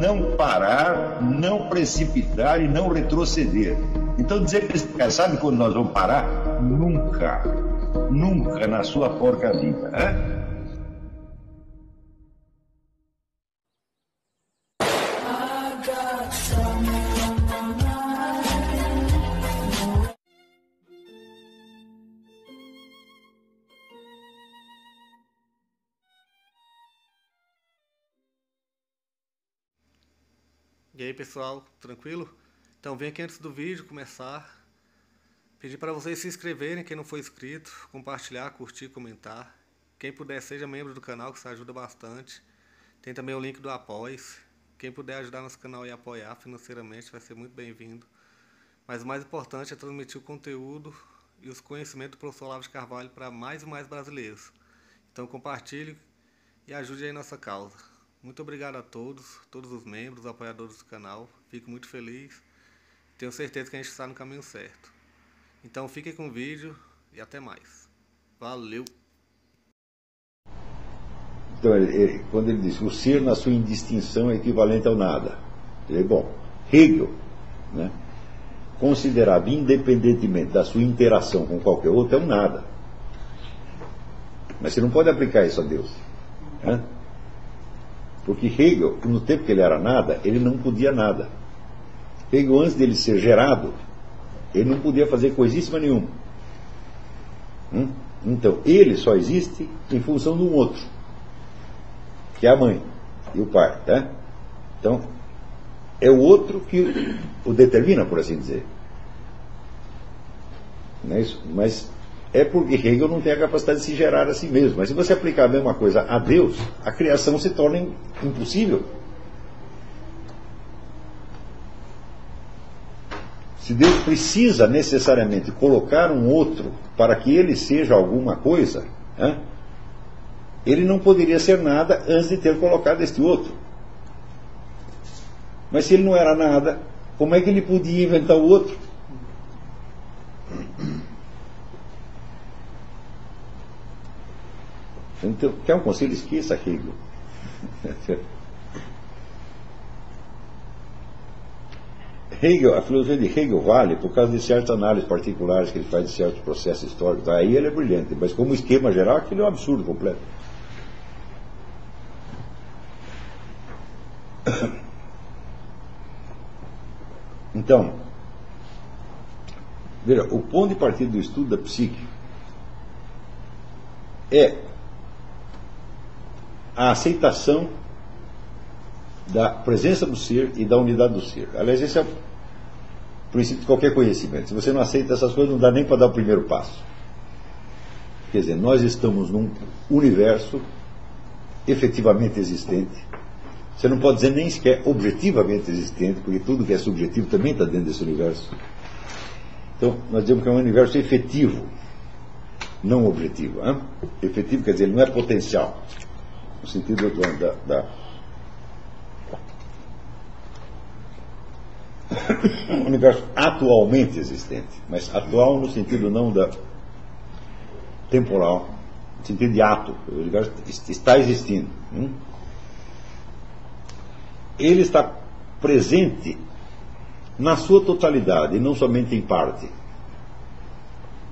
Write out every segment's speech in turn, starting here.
não parar, não precipitar e não retroceder. Então dizer que eles sabe quando nós vamos parar? Nunca, nunca na sua porca vida. Né? E aí pessoal, tranquilo? Então vem aqui antes do vídeo começar, pedir para vocês se inscreverem, quem não for inscrito, compartilhar, curtir, comentar. Quem puder seja membro do canal, que isso ajuda bastante. Tem também o link do Apoies. Quem puder ajudar nosso canal e apoiar financeiramente vai ser muito bem-vindo. Mas o mais importante é transmitir o conteúdo e os conhecimentos do professor Olavo de Carvalho para mais e mais brasileiros. Então compartilhe e ajude aí nossa causa. Muito obrigado a todos, todos os membros, apoiadores do canal. Fico muito feliz. Tenho certeza que a gente está no caminho certo. Então fiquem com o vídeo e até mais. Valeu! Então, ele, quando ele diz o ser na sua indistinção é equivalente ao nada. Ele, bom, Hegel né, considerava independentemente da sua interação com qualquer outro é um nada. Mas você não pode aplicar isso a Deus. Né? Porque Hegel, no tempo que ele era nada, ele não podia nada. Hegel, antes dele ser gerado, ele não podia fazer coisíssima nenhuma. Hum? Então, ele só existe em função de um outro, que é a mãe e o pai. Tá? Então, é o outro que o determina, por assim dizer. Não é isso? Mas é porque Hegel não tem a capacidade de se gerar a si mesmo. Mas se você aplicar a mesma coisa a Deus, a criação se torna impossível. Se Deus precisa necessariamente colocar um outro para que ele seja alguma coisa, né, ele não poderia ser nada antes de ter colocado este outro. Mas se ele não era nada, como é que ele podia inventar o outro? Então, quer um conselho? Esqueça Hegel. Hegel, a filosofia de Hegel vale por causa de certas análises particulares que ele faz de certos processos históricos. Aí ele é brilhante, mas como esquema geral, aquilo é um absurdo completo. Então, veja, o ponto de partida do estudo da psique é a aceitação da presença do ser e da unidade do ser. Aliás, esse é o princípio de qualquer conhecimento. Se você não aceita essas coisas, não dá nem para dar o primeiro passo. Quer dizer, nós estamos num universo efetivamente existente. Você não pode dizer nem sequer objetivamente existente, porque tudo que é subjetivo também está dentro desse universo. Então, nós dizemos que é um universo efetivo, não objetivo. Hein? Efetivo quer dizer, ele não é potencial no sentido da, da universo atualmente existente, mas atual no sentido não da temporal, no sentido de ato, o universo está existindo. Hum? Ele está presente na sua totalidade e não somente em parte.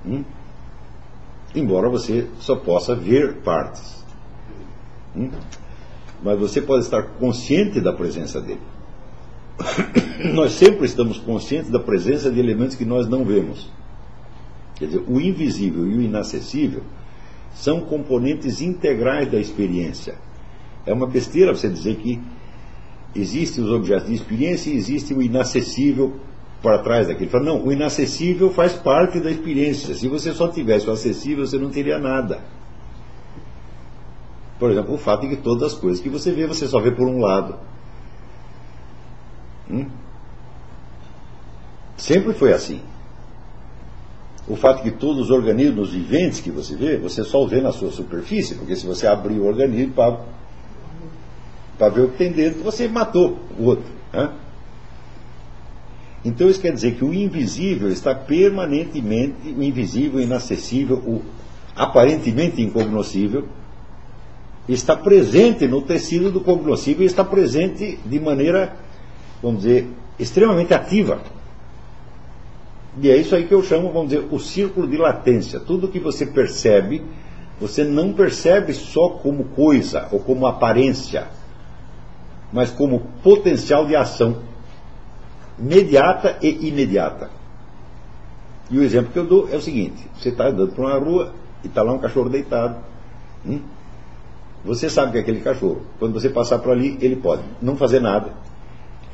Hum? Embora você só possa ver partes. Hum? Mas você pode estar consciente da presença dele. nós sempre estamos conscientes da presença de elementos que nós não vemos. Quer dizer, o invisível e o inacessível são componentes integrais da experiência. É uma besteira você dizer que existem os objetos de experiência e existe o inacessível para trás daquele. Não, o inacessível faz parte da experiência. Se você só tivesse o acessível, você não teria nada. Por exemplo, o fato de que todas as coisas que você vê, você só vê por um lado. Hum? Sempre foi assim. O fato de que todos os organismos viventes que você vê, você só vê na sua superfície, porque se você abrir o organismo para ver o que tem dentro, você matou o outro. Né? Então isso quer dizer que o invisível está permanentemente, o invisível, inacessível, o aparentemente incognoscível, está presente no tecido do cognoscível e está presente de maneira, vamos dizer, extremamente ativa. E é isso aí que eu chamo, vamos dizer, o círculo de latência. Tudo que você percebe, você não percebe só como coisa ou como aparência, mas como potencial de ação imediata e imediata. E o exemplo que eu dou é o seguinte: você está andando por uma rua e está lá um cachorro deitado. Hum? Você sabe que é aquele cachorro. Quando você passar por ali, ele pode não fazer nada.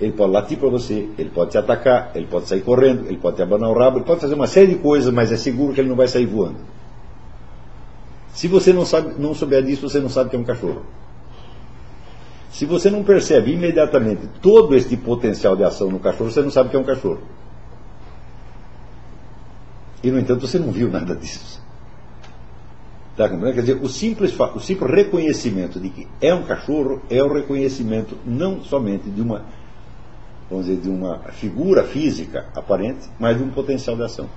Ele pode latir para você, ele pode te atacar, ele pode sair correndo, ele pode te abanar o rabo, ele pode fazer uma série de coisas, mas é seguro que ele não vai sair voando. Se você não, sabe, não souber disso, você não sabe que é um cachorro. Se você não percebe imediatamente todo este potencial de ação no cachorro, você não sabe que é um cachorro. E, no entanto, você não viu nada disso. Tá Quer dizer, o simples, o simples reconhecimento de que é um cachorro é o reconhecimento não somente de uma, vamos dizer, de uma figura física aparente, mas de um potencial de ação.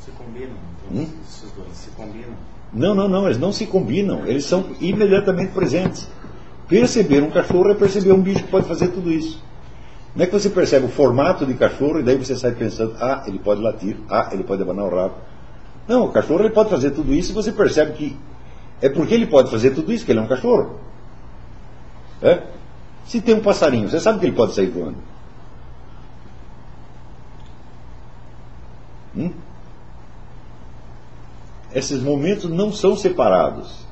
Se combinam, então, hum? esses dois se combinam. Não, não, não, eles não se combinam, eles são imediatamente presentes. Perceber um cachorro é perceber um bicho que pode fazer tudo isso. Não é que você percebe o formato de cachorro e daí você sai pensando, ah, ele pode latir, ah, ele pode abanar o rabo. Não, o cachorro ele pode fazer tudo isso e você percebe que é porque ele pode fazer tudo isso que ele é um cachorro. É? Se tem um passarinho, você sabe que ele pode sair voando. Hum? Esses momentos não são separados.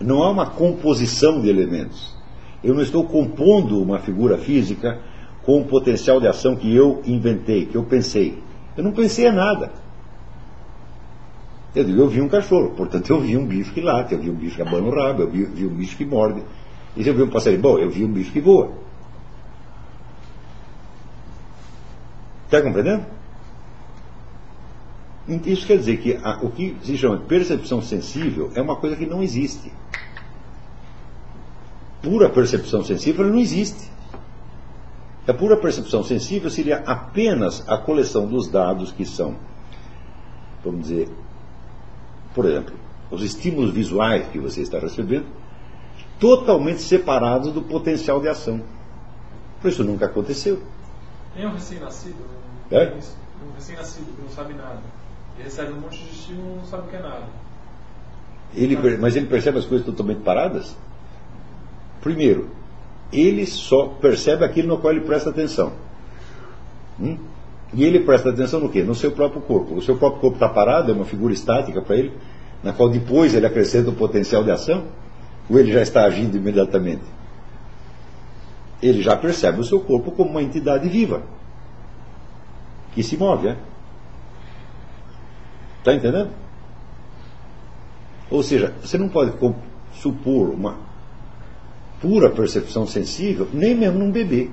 Não há uma composição de elementos. Eu não estou compondo uma figura física com o potencial de ação que eu inventei, que eu pensei. Eu não pensei em nada. Eu digo, eu vi um cachorro, portanto eu vi um bicho que late, eu vi um bicho que abana o rabo, eu vi, vi um bicho que morde. E se eu vi um passarinho, bom, eu vi um bicho que voa. Está compreendendo? Isso quer dizer que a, o que se chama percepção sensível é uma coisa que não existe pura percepção sensível não existe. A pura percepção sensível seria apenas a coleção dos dados que são, vamos dizer, por exemplo, os estímulos visuais que você está recebendo, totalmente separados do potencial de ação. Por isso nunca aconteceu. Tem um recém-nascido, é? um recém-nascido que não sabe nada. Ele recebe um monte de estímulo e não sabe o que é nada. Ele, mas ele percebe as coisas totalmente paradas? Primeiro, ele só percebe aquilo no qual ele presta atenção. Hum? E ele presta atenção no quê? No seu próprio corpo. O seu próprio corpo está parado, é uma figura estática para ele, na qual depois ele acrescenta o potencial de ação, ou ele já está agindo imediatamente? Ele já percebe o seu corpo como uma entidade viva, que se move. Está entendendo? Ou seja, você não pode supor uma pura percepção sensível, nem mesmo num bebê.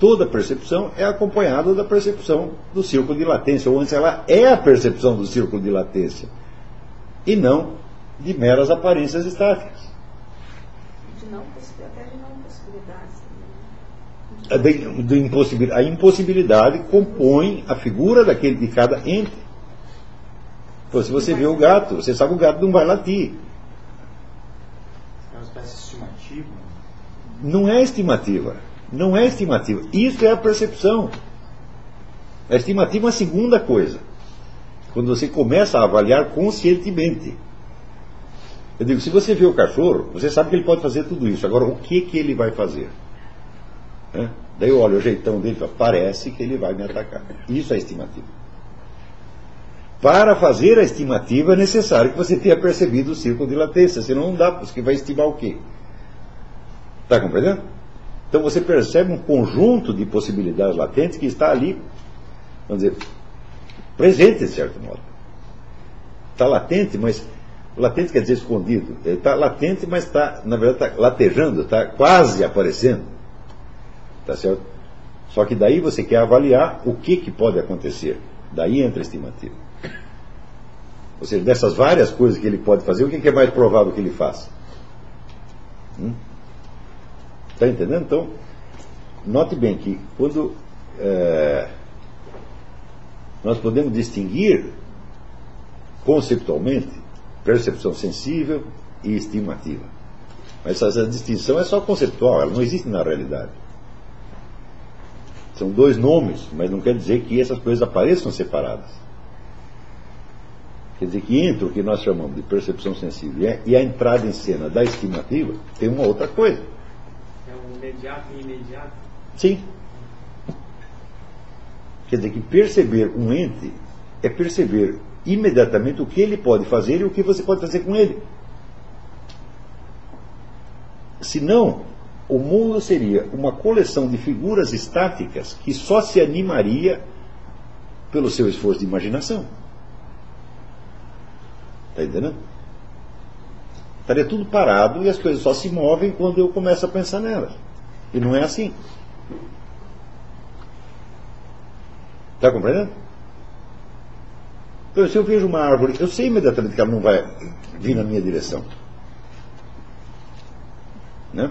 Toda percepção é acompanhada da percepção do círculo de latência, ou antes ela é a percepção do círculo de latência, e não de meras aparências estáticas. De não, até de não possibilidades também. A, de, a impossibilidade compõe a figura daquele, de cada ente. Então, se você vê o gato, você sabe que o gato não vai latir. Não é estimativa. Não é estimativa. Isso é a percepção. A estimativa é uma segunda coisa. Quando você começa a avaliar conscientemente. Eu digo, se você vê o cachorro, você sabe que ele pode fazer tudo isso. Agora, o que, que ele vai fazer? É? Daí eu olho o jeitão dele e parece que ele vai me atacar. Isso é estimativa. Para fazer a estimativa é necessário que você tenha percebido o círculo de latência, senão não dá, porque vai estimar o quê? Está compreendendo? Então você percebe um conjunto de possibilidades latentes que está ali, vamos dizer, presente de certo modo. Está latente, mas latente quer dizer escondido. Ele está latente, mas está, na verdade, está latejando, está quase aparecendo. Está certo? Só que daí você quer avaliar o que, que pode acontecer. Daí entra a estimativa. Ou seja, dessas várias coisas que ele pode fazer, o que, é mais provável que ele faça? Hum? Está entendendo? Então, note bem que quando é, nós podemos distinguir conceptualmente, percepção sensível e estimativa. Mas essa distinção é só conceptual, ela não existe na realidade. São dois nomes, mas não quer dizer que essas coisas apareçam separadas. Quer dizer que entre o que nós chamamos de percepção sensível e a entrada em cena da estimativa, tem uma outra coisa. É um imediato e imediato. Sim. Quer dizer que perceber um ente é perceber imediatamente o que ele pode fazer e o que você pode fazer com ele. Senão, o mundo seria uma coleção de figuras estáticas que só se animaria pelo seu esforço de imaginação. Está entendendo? Estaria tudo parado e as coisas só se movem quando eu começo a pensar nelas. E não é assim. Está compreendendo? Então, se eu vejo uma árvore, eu sei imediatamente que ela não vai vir na minha direção. Né?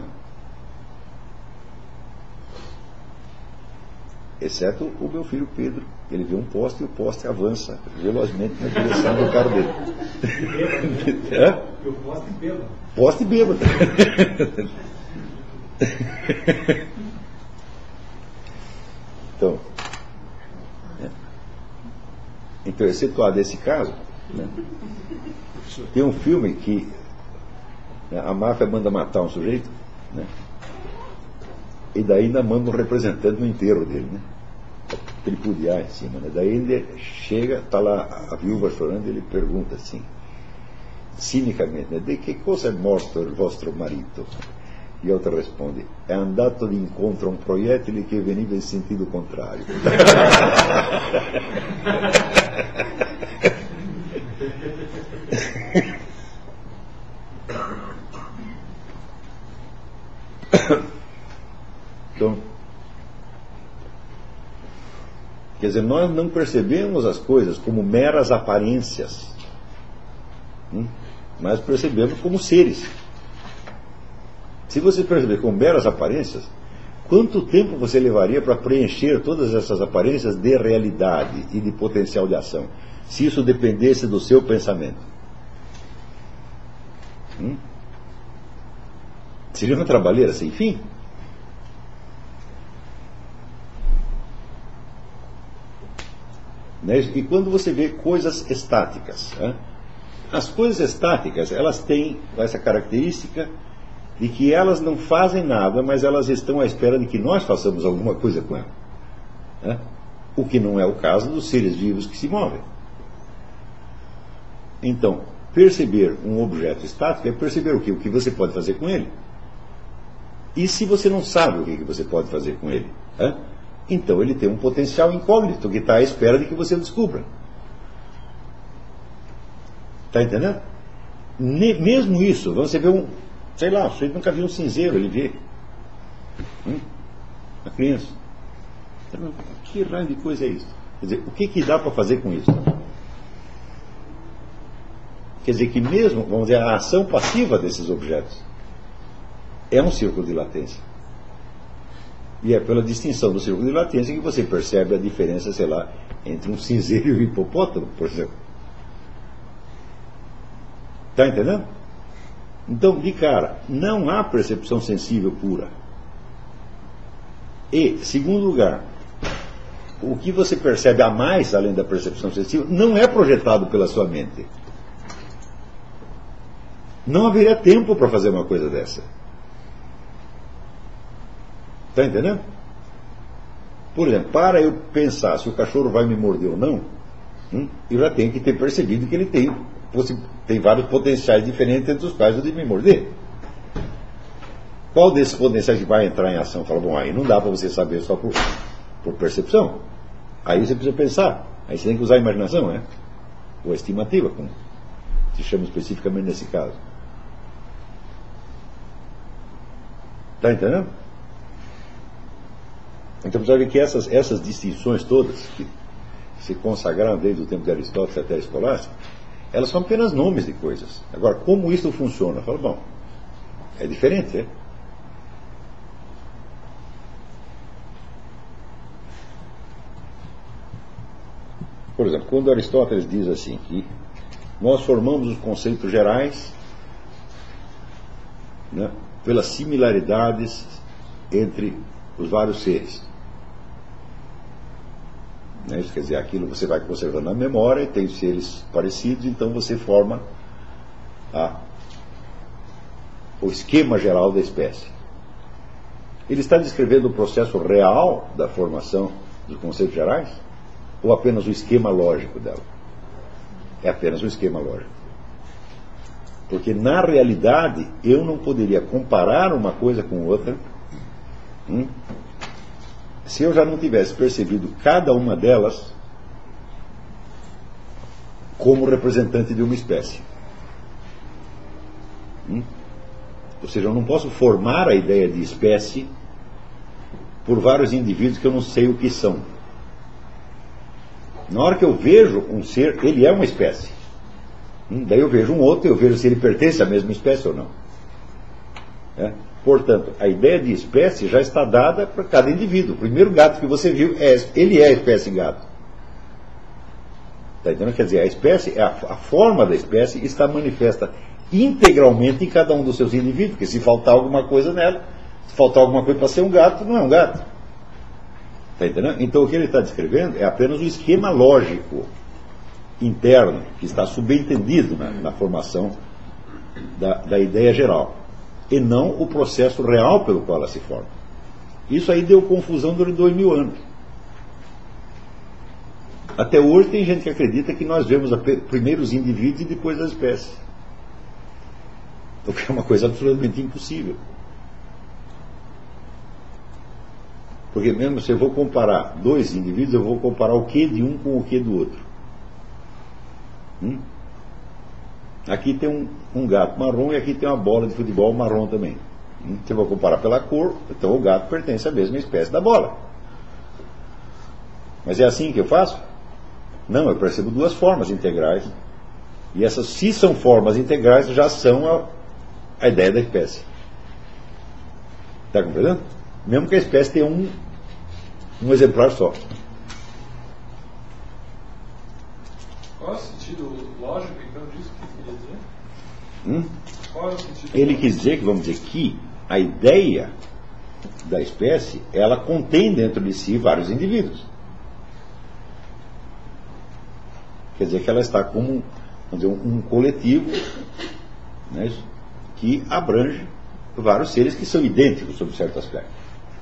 Exceto o meu filho Pedro. Ele vê um poste e o poste avança velozmente na direção do carro dele. é? Eu poste bêbado. Poste bêbado. então, né? então, excetuado esse caso, né? tem um filme que né, a máfia manda matar um sujeito, né? e daí ainda manda um representante no enterro dele, né? Tripudiar em cima. Né? Daí ele chega, está lá a viúva chorando, ele pergunta assim, cinicamente, né? de que coisa é morto o vostro marito? E outra responde, é andato de encontro a um proiettile que veniva em sentido contrário. quer dizer, nós não percebemos as coisas como meras aparências, hum? mas percebemos como seres. Se você perceber como meras aparências, quanto tempo você levaria para preencher todas essas aparências de realidade e de potencial de ação, se isso dependesse do seu pensamento? Hum? Seria uma trabalheira sem fim. Né? E quando você vê coisas estáticas, né? as coisas estáticas elas têm essa característica de que elas não fazem nada, mas elas estão à espera de que nós façamos alguma coisa com elas. Né? O que não é o caso dos seres vivos que se movem. Então, perceber um objeto estático é perceber o que, o que você pode fazer com ele. E se você não sabe o que, você pode fazer com ele? Né? Então ele tem um potencial incógnito que está à espera de que você descubra. Está entendendo? mesmo isso, você vê um, sei lá, você nunca viu um cinzeiro, ele vê. Hum? A criança. Que raio de coisa é isso? Quer dizer, o que, que dá para fazer com isso? Quer dizer que mesmo, vamos dizer, a ação passiva desses objetos é um círculo de latência. E é pela distinção do círculo de latência que você percebe a diferença, sei lá, entre um cinzeiro e um hipopótamo, por exemplo. Está entendendo? Então, de cara, não há percepção sensível pura. E, segundo lugar, o que você percebe a mais, além da percepção sensível, não é projetado pela sua mente. Não haveria tempo para fazer uma coisa dessa. Está entendendo? Por exemplo, para eu pensar se o cachorro vai me morder ou não, hum, eu já tenho que ter percebido que ele tem, tem vários potenciais diferentes entre os quais o de me morder. Qual desses potenciais vai entrar em ação? Fala, bom, aí não dá para você saber só por, por percepção. Aí você precisa pensar. Aí você tem que usar a imaginação, né? Ou a estimativa, como se chama especificamente nesse caso. Está entendendo? Então precisa ver que essas, essas distinções todas, que se consagraram desde o tempo de Aristóteles até a Escolástica, elas são apenas nomes de coisas. Agora, como isso funciona? Fala, bom, é diferente, é? Por exemplo, quando Aristóteles diz assim que nós formamos os conceitos gerais né, pelas similaridades entre os vários seres. Né, quer dizer, aquilo você vai conservando na memória e tem seres parecidos, então você forma a, o esquema geral da espécie. Ele está descrevendo o processo real da formação dos conceitos gerais? Ou apenas o esquema lógico dela? É apenas o esquema lógico. Porque na realidade eu não poderia comparar uma coisa com outra hum, se eu já não tivesse percebido cada uma delas como representante de uma espécie. Hum? Ou seja, eu não posso formar a ideia de espécie por vários indivíduos que eu não sei o que são. Na hora que eu vejo um ser, ele é uma espécie. Hum, daí eu vejo um outro e eu vejo se ele pertence à mesma espécie ou não. É? Portanto, a ideia de espécie já está dada para cada indivíduo. O primeiro gato que você viu, é, ele é a espécie gato. Está entendendo? Quer dizer, a espécie, a, a forma da espécie está manifesta integralmente em cada um dos seus indivíduos, porque se faltar alguma coisa nela, se faltar alguma coisa para ser um gato, não é um gato. Está entendendo? Então o que ele está descrevendo é apenas o esquema lógico interno que está subentendido na, na formação da, da, ideia geral e não o processo real pelo qual ela se forma. Isso aí deu confusão durante dois mil anos. Até hoje tem gente que acredita que nós vemos primeiro os indivíduos e depois as espécies. O que é uma coisa absolutamente impossível. Porque mesmo se eu vou comparar dois indivíduos, eu vou comparar o que de um com o que do outro. Hum? Aqui tem um, um, gato marrom e aqui tem uma bola de futebol marrom também. Hum? Se eu vou comparar pela cor, então o gato pertence à mesma espécie da bola. Mas é assim que eu faço? Não, eu percebo duas formas integrais. E essas, se são formas integrais, já são a, a ideia da espécie. Está compreendendo? Mesmo que a espécie tenha um, um exemplar só. Qual é o sentido lógico, então, disso que ele queria dizer? Hum? É Ele quis dizer que, vamos dizer, que a ideia da espécie, ela contém dentro de si vários indivíduos. Quer dizer que ela está como dizer, um, coletivo né, que abrange vários seres que são idênticos sob certo aspecto.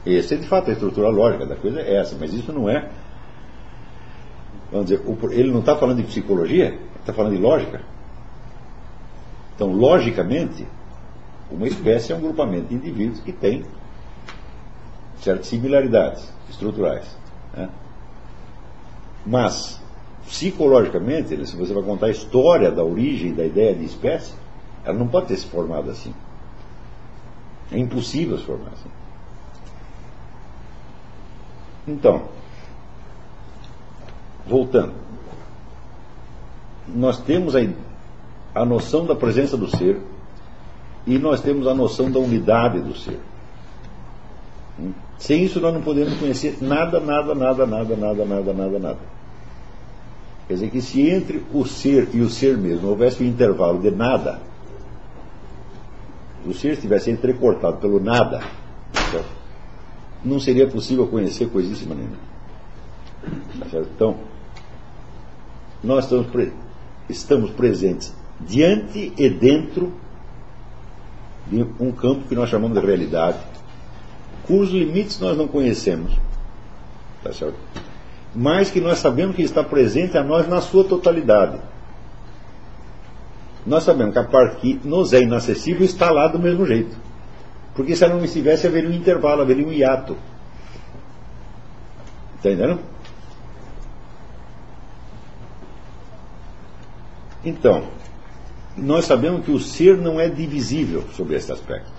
Essa é de fato a estrutura lógica da coisa é essa, mas isso não é. Vamos dizer, ele não está falando de psicologia, está falando de lógica. Então, logicamente, uma espécie é um grupamento de indivíduos que tem certas similaridades estruturais. Né? Mas, psicologicamente, se você vai contar a história da origem da ideia de espécie, ela não pode ter se formado assim. É impossível se formar assim. Então, voltando, nós temos a, a noção da presença do ser e nós temos a noção da unidade do ser. Sem isso nós não podemos conhecer nada, nada, nada, nada, nada, nada, nada, nada. Quer dizer que se entre o ser e o ser mesmo houvesse um intervalo de nada, o ser estivesse entrecortado pelo nada, certo? não seria possível conhecer coisíssima nenhuma. Então, nós estamos, pre estamos presentes diante e dentro de um campo que nós chamamos de realidade, cujos limites nós não conhecemos, tá certo? mas que nós sabemos que está presente a nós na sua totalidade. Nós sabemos que a parte que nos é inacessível está lá do mesmo jeito. Porque se ela não estivesse, haveria um intervalo, haveria um hiato. Está entendendo? Então, nós sabemos que o ser não é divisível sobre esse aspecto.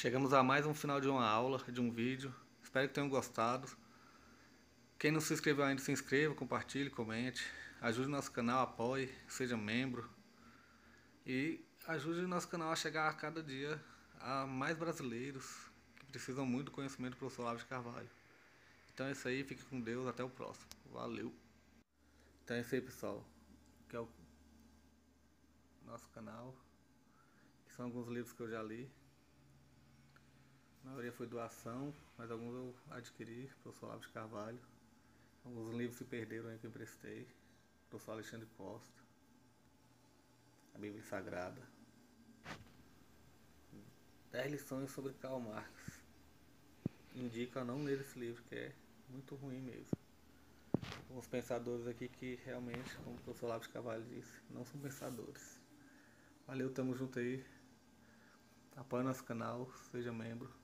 Chegamos a mais um final de uma aula, de um vídeo. Espero que tenham gostado. Quem não se inscreveu ainda, se inscreva, compartilhe, comente. Ajude nosso canal, apoie, seja membro. E ajude o nosso canal a chegar a cada dia a mais brasileiros que precisam muito do conhecimento do professor Olavo de Carvalho. Então é isso aí, fique com Deus, até o próximo. Valeu! Então é isso aí pessoal, que é o nosso canal, que são alguns livros que eu já li. A maioria foi doação, mas alguns eu adquiri, professor Olavo de Carvalho. Alguns livros se perderam aí que eu emprestei, professor Alexandre Costa. A Bíblia Sagrada. 10 lições sobre Karl Marx. Indica não ler esse livro, que é muito ruim mesmo. Alguns pensadores aqui que realmente, como o professor Olavo de Carvalho disse, não são pensadores. Valeu, tamo junto aí. Apoie nosso canal, seja membro.